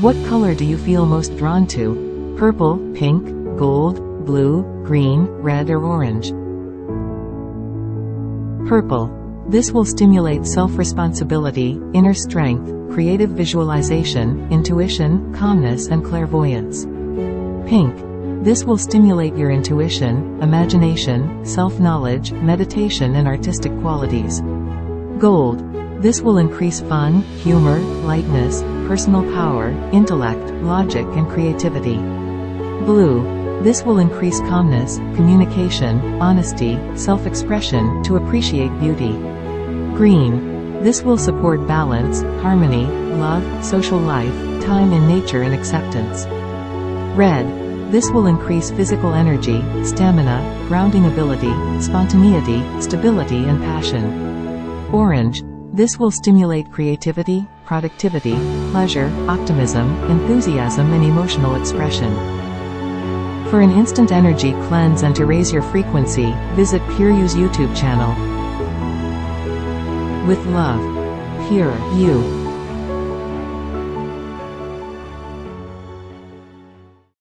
What color do you feel most drawn to? Purple, pink, gold, blue, green, red or orange? Purple. This will stimulate self-responsibility, inner strength, creative visualization, intuition, calmness and clairvoyance. Pink. This will stimulate your intuition, imagination, self-knowledge, meditation and artistic qualities. Gold. This will increase fun, humor, lightness, personal power, intellect, logic and creativity. Blue. This will increase calmness, communication, honesty, self-expression, to appreciate beauty. Green. This will support balance, harmony, love, social life, time in nature and acceptance. Red. This will increase physical energy, stamina, grounding ability, spontaneity, stability and passion. Orange. This will stimulate creativity, productivity, pleasure, optimism, enthusiasm and emotional expression. For an instant energy cleanse and to raise your frequency, visit PureYou's YouTube channel. With love. Pure You.